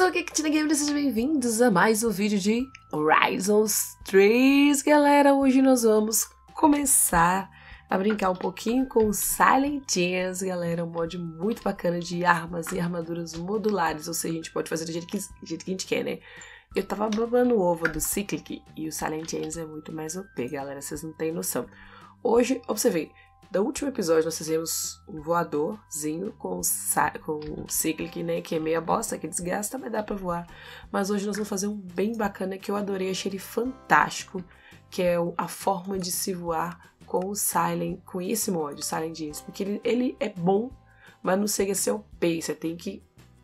sou a Kikitina Gamer e sejam bem-vindos a mais um vídeo de Horizons 3. Galera, hoje nós vamos começar a brincar um pouquinho com Silent Gems, galera, um mod muito bacana de armas e armaduras modulares, ou seja, a gente pode fazer do jeito que, do jeito que a gente quer, né? Eu tava babando o ovo do Cyclic e o Silent Gems é muito mais OP, galera, vocês não têm noção. Hoje, observei, do último episódio nós fizemos um voadorzinho com, com Cyclic, né? Que é meia bosta, que desgasta, mas dá pra voar. Mas hoje nós vamos fazer um bem bacana que eu adorei, achei ele fantástico, que é a forma de se voar com o Silent, com esse mod, Silent Jeans. Porque ele, ele é bom, mas não chega a ser o P, você tem que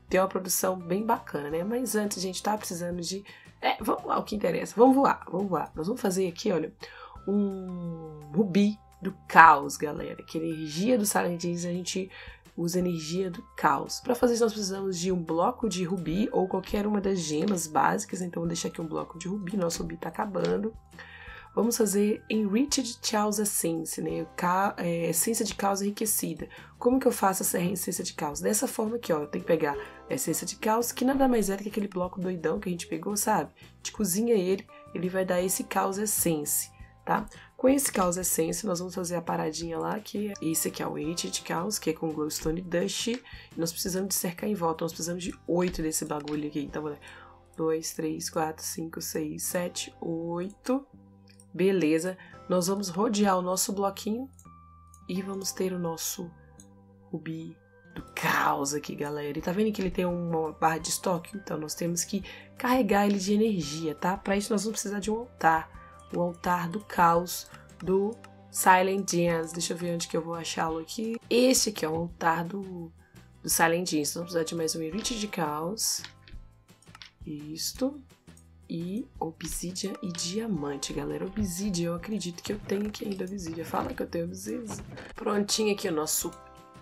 ter uma produção bem bacana, né? Mas antes a gente tá precisando de... É, vamos lá, o que interessa. Vamos voar, vamos voar. Nós vamos fazer aqui, olha, um rubi do caos, galera. Que energia do Silent Hills a gente usa energia do caos. Para fazer isso nós precisamos de um bloco de rubi ou qualquer uma das gemas básicas. Então vou deixar aqui um bloco de rubi, nosso rubi está acabando. Vamos fazer Enriched Chaos Essence, né? Ca é, essência de caos enriquecida. Como que eu faço essa essência de caos? Dessa forma aqui, ó. Eu tenho que pegar a essência de caos, que nada mais é do que aquele bloco doidão que a gente pegou, sabe? A gente cozinha ele, ele vai dar esse caos essence, tá? Com esse Caos Essence, nós vamos fazer a paradinha lá, que esse aqui é o Ancient Caos, que é com Glowstone Dust. E nós precisamos de cercar em volta, nós precisamos de oito desse bagulho aqui. Então, olha, 2, 3, 4, 5, 6, 7, 8. Beleza. Nós vamos rodear o nosso bloquinho e vamos ter o nosso rubi do caos aqui, galera. E tá vendo que ele tem uma barra de estoque? Então, nós temos que carregar ele de energia, tá? Para isso, nós vamos precisar de um altar o altar do caos do Silent Gems. Deixa eu ver onde que eu vou achá-lo aqui. Esse aqui é o altar do, do Silent. Então, vamos precisar de mais um Elite de Caos. Isto. E obsidia e diamante, galera. Obsidia, eu acredito que eu tenho aqui ainda obsidia. Fala que eu tenho obsidia. Prontinho aqui o nosso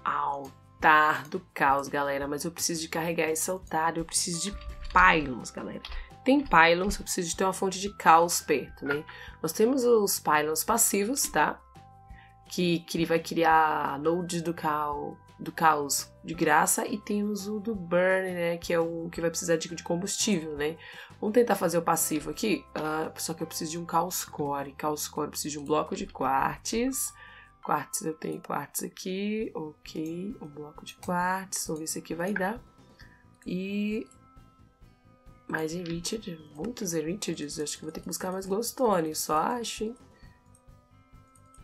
altar do caos, galera. Mas eu preciso de carregar esse altar. Eu preciso de pylons, galera tem pylons, eu preciso de ter uma fonte de caos perto, né? Nós temos os pylons passivos, tá? Que, que vai criar nodes do, cal, do caos de graça e temos o do burn, né? Que é o que vai precisar de, de combustível, né? Vamos tentar fazer o passivo aqui, uh, só que eu preciso de um caos core. Caos core eu preciso de um bloco de quartz. Quartz eu tenho quartz aqui, ok. Um bloco de quartz, vamos ver se aqui vai dar. E mais enriched, muitos enriched, acho que vou ter que buscar mais glowstone, só acho, hein?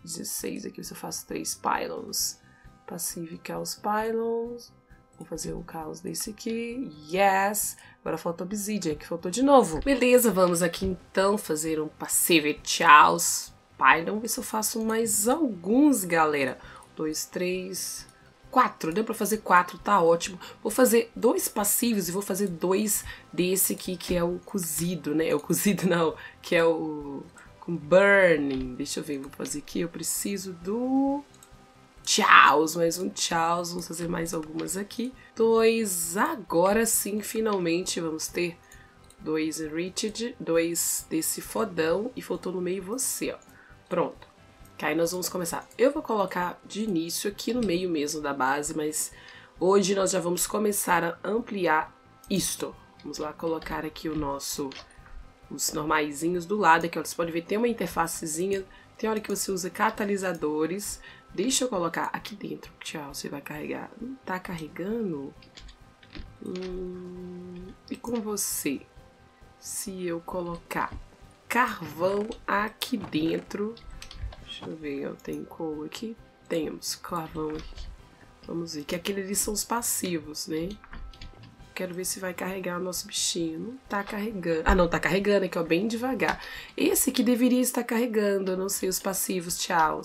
16 aqui, se eu faço 3 pylons. Passive Chaos Pylons. Vou fazer um caos desse aqui. Yes! Agora falta Obsidian, que faltou de novo. Beleza, vamos aqui então fazer um Passive Chaos Pylon. Ver se eu faço mais alguns, galera. 2, 3, quatro, deu para fazer quatro, tá ótimo. Vou fazer dois passivos e vou fazer dois desse aqui que é o cozido, né? O cozido não, que é o com burning. Deixa eu ver, vou fazer aqui. Eu preciso do tchauz, mais um tchauz. Vamos fazer mais algumas aqui. Dois, agora sim, finalmente vamos ter dois enriched, dois desse fodão e faltou no meio você, ó. Pronto. Aí nós vamos começar. Eu vou colocar de início aqui no meio mesmo da base, mas hoje nós já vamos começar a ampliar isto. Vamos lá colocar aqui o nosso os normaisinhos do lado aqui, ó, você pode ver tem uma interfacezinha, tem hora que você usa catalisadores. Deixa eu colocar aqui dentro. Tchau, você vai carregar. Não tá carregando? Hum, e com você? Se eu colocar carvão aqui dentro, Deixa eu ver, eu tenho coal aqui. Temos carvão aqui. Vamos ver, que aqueles ali são os passivos, né? Quero ver se vai carregar o nosso bichinho. Não tá carregando. Ah, não, tá carregando aqui, ó, bem devagar. Esse que deveria estar carregando, eu não sei, os passivos, tchau.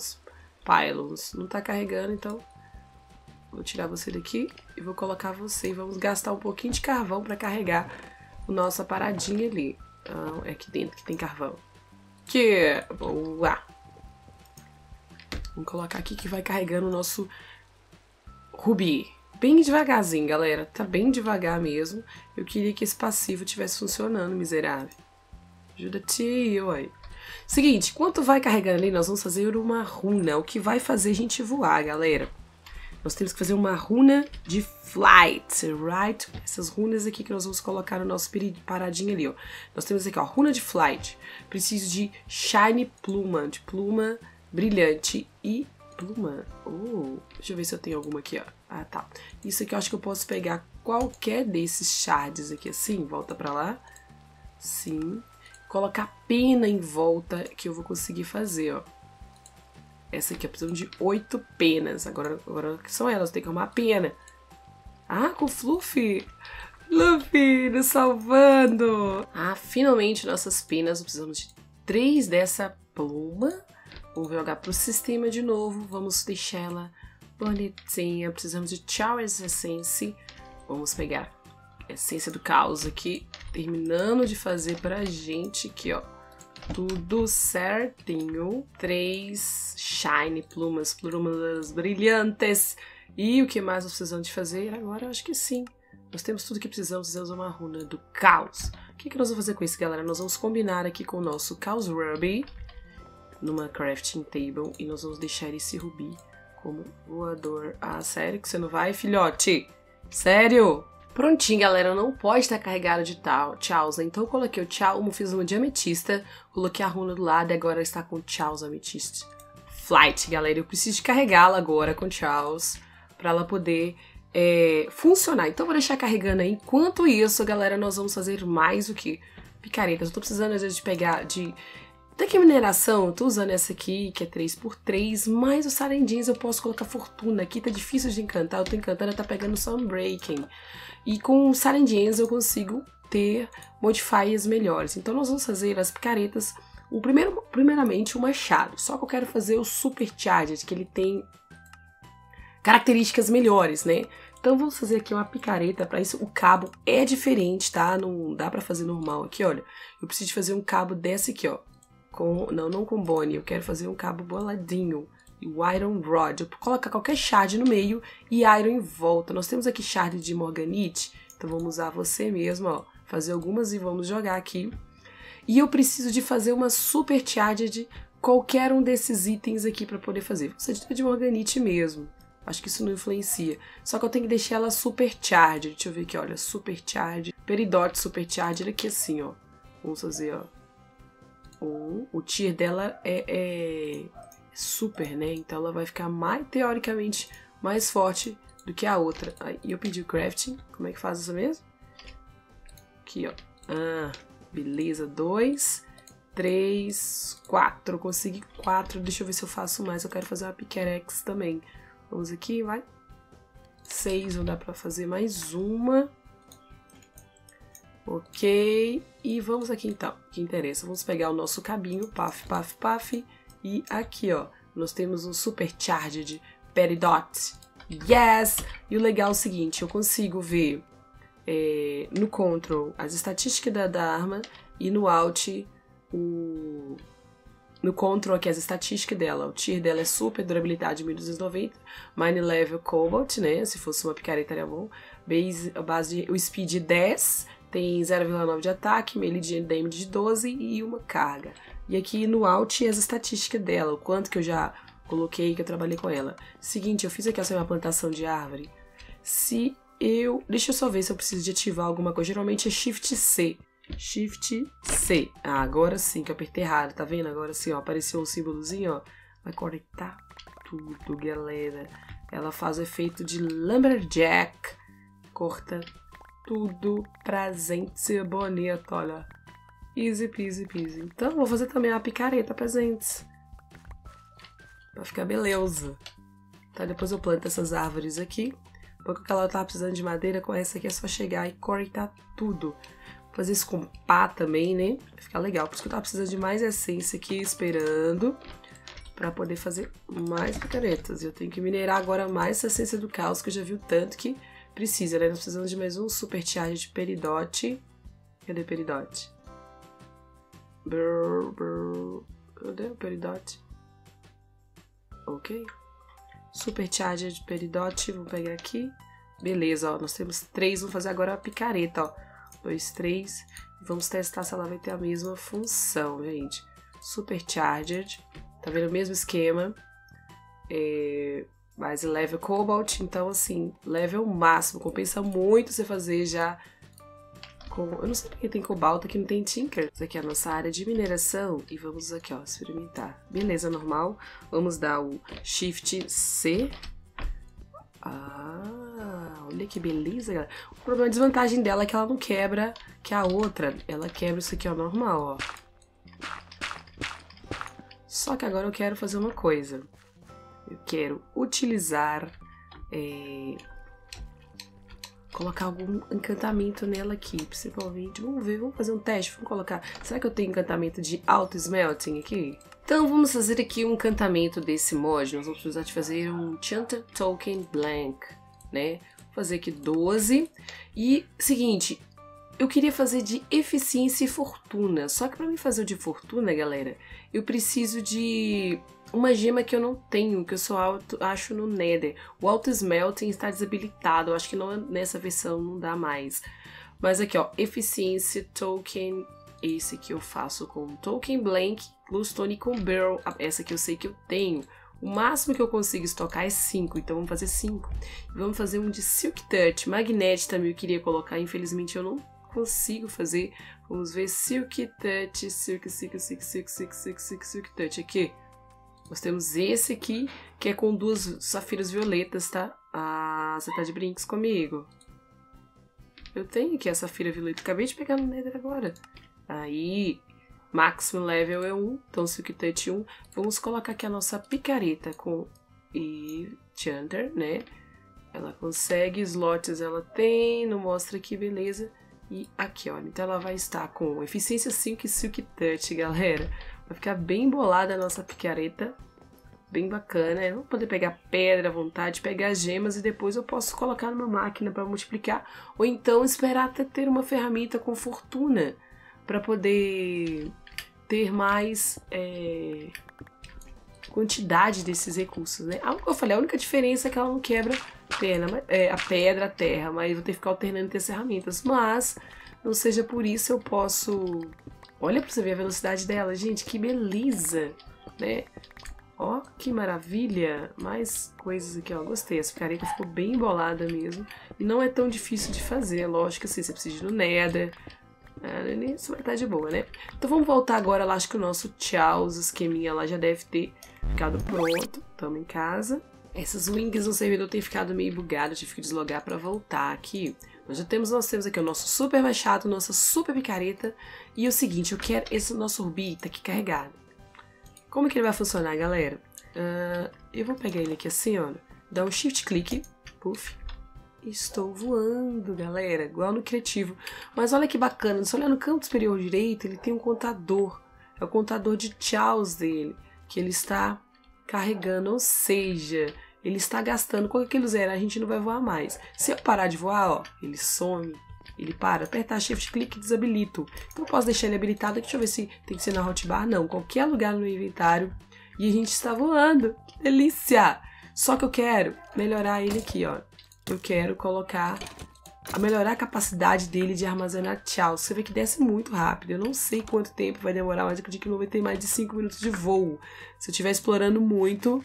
Pylons. Não tá carregando, então vou tirar você daqui e vou colocar você. Vamos gastar um pouquinho de carvão para carregar o nossa paradinha ali. Ah, é aqui dentro que tem carvão. Que boa! Vamos colocar aqui que vai carregando o nosso rubi. Bem devagarzinho, galera. Tá bem devagar mesmo. Eu queria que esse passivo tivesse funcionando, miserável. Ajuda-te, oi. Seguinte, enquanto vai carregando ali, nós vamos fazer uma runa, o que vai fazer a gente voar, galera. nós temos que fazer uma runa de flight, right? Essas runas aqui que nós vamos colocar no nosso paradinho ali, ó. Nós temos aqui, ó, runa de flight. Preciso de shiny pluma, de pluma brilhante e pluma. Oh, deixa eu ver se eu tenho alguma aqui, ó. Ah, tá. Isso aqui eu acho que eu posso pegar qualquer desses shards aqui assim, volta pra lá. Sim. Colocar pena em volta que eu vou conseguir fazer, ó. Essa aqui, eu preciso de oito penas. Agora, agora que são elas, tem que arrumar pena. Ah, com Fluffy! Luffy, nos salvando! Ah, finalmente nossas penas. Precisamos de três dessa pluma. Vamos jogar pro sistema de novo. Vamos deixar ela bonitinha. Precisamos de Chowers Essence. Vamos pegar a essência do caos aqui. Terminando de fazer pra gente aqui, ó tudo certinho. Três shine plumas, plumas brilhantes. E o que mais nós precisamos de fazer? Agora eu acho que sim. Nós temos tudo que precisamos, precisamos uma runa do caos. O que, que nós vamos fazer com isso, galera? Nós vamos combinar aqui com o nosso Chaos Ruby numa crafting table e nós vamos deixar esse rubi como voador. Ah, sério que você não vai, filhote? Sério? Prontinho, galera, não pode estar carregado de tal, Charles. Então eu coloquei o Tchau, fiz uma de ametista, coloquei a runa do lado e agora está com Charles Ametista. Flight, galera. Eu preciso carregá-la agora com Charles para ela poder é, funcionar. Então eu vou deixar carregando aí. Enquanto isso, galera, nós vamos fazer mais o que? Picaretas. Eu tô precisando às vezes de pegar de Daqui mineração, eu tô usando essa aqui, que é 3x3, mas o Sarendins eu posso colocar fortuna. Aqui tá difícil de encantar, eu tô encantando, tá pegando Sunbreaking. E com Sarendins eu consigo ter modifiers melhores. Então nós vamos fazer as picaretas, o primeiro, primeiramente o machado. Só que eu quero fazer o Supercharged, que ele tem características melhores, né? Então vamos fazer aqui uma picareta para isso. O cabo é diferente, tá? Não dá para fazer normal aqui, olha. Eu preciso fazer um cabo desse aqui, ó com. Não, não com bone. Eu quero fazer um cabo boladinho. E o Iron Rod. Eu colocar qualquer shard no meio e Iron em volta. Nós temos aqui shard de Morganite. Então vamos usar você mesmo, ó. Fazer algumas e vamos jogar aqui. E eu preciso de fazer uma super charge de qualquer um desses itens aqui para poder fazer. Você de Morganite mesmo. Acho que isso não influencia. Só que eu tenho que deixar ela super charge. Deixa eu ver aqui, olha. Super charge. Peridot super charge. Aqui assim, ó. Vamos fazer, ó o tier dela é, é, super, né? Então ela vai ficar mais, teoricamente, mais forte do que a outra. E eu pedi o crafting. Como é que faz isso mesmo? Aqui, ó. Ah, beleza. Dois, três, quatro. Consegui quatro. Deixa eu ver se eu faço mais. Eu quero fazer uma pickaxe também. Vamos aqui, vai. Seis, não dá pra fazer mais uma. Ok, e vamos aqui então, que interessa. Vamos pegar o nosso cabinho, paf, paf, paf, e aqui ó, nós temos um Supercharged Peridot. Yes! E o legal é o seguinte, eu consigo ver é, no Control as estatísticas da, da arma e no Alt o, no Control aqui as estatísticas dela. O tier dela é super, durabilidade 1290, Mine Level Cobalt, né? Se fosse uma picareta era bom. Base, base, o Speed 10, tem 0,9 de ataque, melee de damage de 12 e uma carga. E aqui no alt as estatísticas dela, o quanto que eu já coloquei, que eu trabalhei com ela. Seguinte, eu fiz aqui essa uma plantação de árvore. Se eu... Deixa eu só ver se eu preciso de ativar alguma coisa. Geralmente é Shift C. Shift C. Ah, agora sim, que eu apertei errado, tá vendo? Agora sim, ó, apareceu um símbolozinho, ó. Vai conectar tudo, galera. Ela faz o efeito de Lumberjack. Corta tudo presente bonito, olha. Easy peasy peasy. Então, vou fazer também a picareta presentes. Pra ficar beleza. Tá, depois eu planto essas árvores aqui. Porque ela tava precisando de madeira, com essa aqui é só chegar e cortar tudo. Vou fazer isso com pá também, né? Vai ficar legal. Por isso que eu tava precisando de mais essência aqui, esperando. Pra poder fazer mais picaretas. Eu tenho que minerar agora mais essa essência do caos, que eu já vi o tanto que Precisa, né? Nós precisamos de mais um super charge de peridote. Cadê peridote? Brrr, brrr. Cadê o peridote? Ok. Super charge de peridote. Vamos pegar aqui. Beleza, ó. Nós temos três. Vamos fazer agora a picareta, ó. Dois, três. Vamos testar se ela vai ter a mesma função, gente. Supercharged. Tá vendo o mesmo esquema? É... mais level Cobalt, então assim, level máximo, compensa muito você fazer já com... Eu não sei porque tem cobalto aqui, não tem tinker. Isso aqui é a nossa área de mineração e vamos aqui, ó, experimentar. Beleza, normal. Vamos dar o Shift C. Ah, olha que beleza, galera. O problema, a desvantagem dela é que ela não quebra que a outra. Ela quebra isso aqui, ó, normal, ó. Só que agora eu quero fazer uma coisa. Eu quero utilizar. É, colocar algum encantamento nela aqui, principalmente. Vamos ver, vamos fazer um teste, vamos colocar. Será que eu tenho encantamento de auto smelting aqui? Então vamos fazer aqui um encantamento desse mod. Nós vamos precisar de fazer um Chanter Token Blank, né? Vou fazer aqui 12. E seguinte, eu queria fazer de eficiência e fortuna. Só que para mim fazer o de fortuna, galera, eu preciso de uma gema que eu não tenho, que eu só auto, acho no Nether. O Auto Smelting está desabilitado, eu acho que não, nessa versão não dá mais. Mas aqui, ó, eficiência, token, esse que eu faço com token blank, glowstone com barrel, essa que eu sei que eu tenho. O máximo que eu consigo estocar é 5, então vamos fazer 5. Vamos fazer um de Silk Touch. Magnet também eu queria colocar, infelizmente eu não consigo fazer. Vamos ver Silk Touch, Silk, Silk, Silk, Silk, Silk, Silk, Silk, Silk Touch aqui. Nós temos esse aqui, que é com duas safiras violetas, tá? Ah, você tá de brinks comigo. Eu tenho aqui a safira violeta, acabei de pegar no Nether agora. Aí, máximo level é 1, então Touch 1. Vamos colocar aqui a nossa picareta com e Chanter, né? Ela consegue, slots ela tem, não mostra aqui, beleza. E aqui, olha, então ela vai estar com eficiência 5 e Silk Touch, galera. Vai ficar bem bolada a nossa picareta. Bem bacana. Eu vou poder pegar pedra à vontade, pegar gemas e depois eu posso colocar numa máquina para multiplicar. Ou então esperar até ter uma ferramenta com fortuna para poder ter mais é, quantidade desses recursos, né? Eu falei, a única diferença é que ela não quebra perna, é, a pedra, a terra, mas vou ter que ficar alternando entre as ferramentas. Mas, não seja por isso, eu posso Olha pra você ver a velocidade dela, gente, que beleza, né? Ó, que maravilha! Mais coisas aqui, ó. Gostei. Essa picareta ficou bem embolada mesmo. E não é tão difícil de fazer. Lógico assim, você precisa no Nether. É, isso vai estar de boa, né? Então vamos voltar agora lá. Acho que o nosso tchau, os esqueminha lá já deve ter ficado pronto. Tamo em casa. Essas wings no servidor tem ficado meio bugado. Tive que deslogar para voltar aqui. Nós já temos, nós temos aqui o nosso super machado, nossa super picareta. E o seguinte, eu quero esse nosso orbita aqui carregado. Como que ele vai funcionar, galera? Uh, eu vou pegar ele aqui assim, ó. Dar um shift clique. Puff. Estou voando, galera. Igual no criativo. Mas olha que bacana. Se olhar no canto superior direito, ele tem um contador. É o contador de tchauz dele. Que ele está carregando. Ou seja, ele está gastando. Quando aquele zero, a gente não vai voar mais. Se eu parar de voar, ó, ele some. Ele para, apertar shift clique desabilito. Então eu posso deixar ele habilitado. Deixa eu ver se tem que ser na hotbar. Não, qualquer lugar no inventário. E a gente está voando. Delícia! Só que eu quero melhorar ele aqui, ó. Eu quero colocar a melhorar a capacidade dele de armazenar tchau. Você vê que desce muito rápido. Eu não sei quanto tempo vai demorar, mas eu acredito que não vai ter mais de 5 minutos de voo. Se eu estiver explorando muito,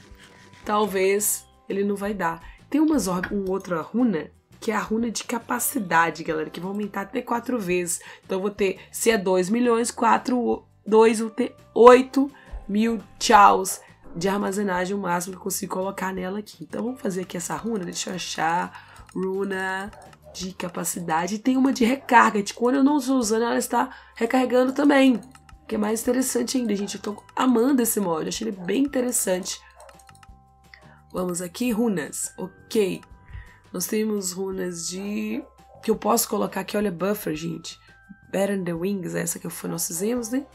talvez ele não vai dar. Tem umas um outra runa que é a runa de capacidade, galera, que vai aumentar até quatro vezes. Então eu vou ter, se é 2 milhões, 4, 2, vou ter 8 mil tchauz de armazenagem, o máximo que eu consigo colocar nela aqui. Então vamos fazer aqui essa runa, deixa eu achar, runa de capacidade. E tem uma de recarga, de quando eu não estou usando, ela está recarregando também. Que é mais interessante ainda, gente. Eu tô amando esse mod, achei ele bem interessante. Vamos aqui, runas. Ok. Nós temos runas de... Que eu posso colocar aqui, olha, buffer, gente. Better the Wings, essa que foi nós fizemos, né?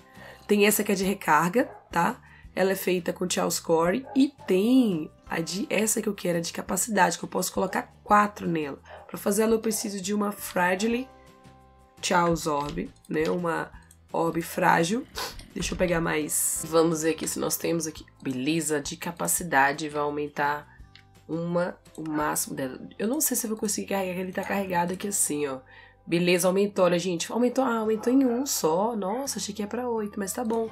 Tem essa que é de recarga, tá? Ela é feita com Chaos Core. E tem a de essa que eu quero, a de capacidade, que eu posso colocar quatro nela. Para fazer ela eu preciso de uma Fragile Chaos Orb, né? Uma orb frágil Deixa eu pegar mais. Vamos ver aqui se nós temos aqui. Beleza, de capacidade vai aumentar uma, o máximo dela. Eu não sei se eu vou conseguir carregar, ele tá carregado aqui assim, ó. Beleza, aumentou, olha, gente. Aumentou, ah, aumentou em um só. Nossa, achei que ia pra oito, mas tá bom.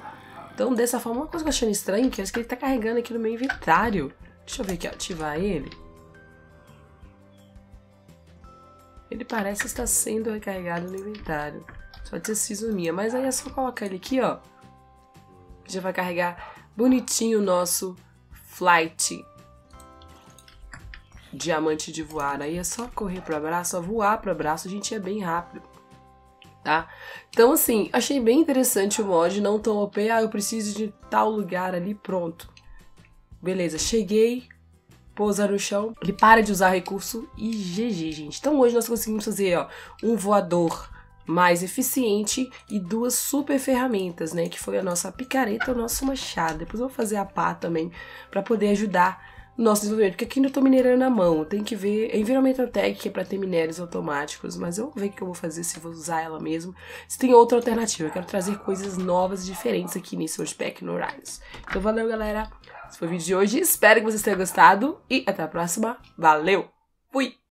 Então, dessa forma, uma coisa que eu achando estranha, que é que ele tá carregando aqui no meu inventário. Deixa eu ver aqui, ativar ele. Ele parece estar sendo recarregado no inventário. Só sido minha. Mas aí é só colocar ele aqui, ó. Já vai carregar bonitinho o nosso flight diamante de voar. Aí é só correr para abraço, só voar para abraço, a gente é bem rápido. Tá? Então, assim, achei bem interessante o mod, não tão OP. Ah, eu preciso de tal lugar ali, pronto. Beleza, cheguei, pousar no chão, ele para de usar recurso e GG, gente. Então hoje nós conseguimos fazer, ó, um voador mais eficiente e duas super ferramentas, né, que foi a nossa picareta, o nosso machado. Depois eu vou fazer a pá também para poder ajudar nosso desenvolvimento, porque aqui não tô minerando na mão, tem que ver, é Environmental Tech que é para ter minérios automáticos, mas eu vou ver o que eu vou fazer, se vou usar ela mesmo, se tem outra alternativa, eu quero trazer coisas novas e diferentes aqui nesse Worldpack no Horizons. Então valeu galera, esse foi o vídeo de hoje, espero que vocês tenham gostado e até a próxima, valeu, fui!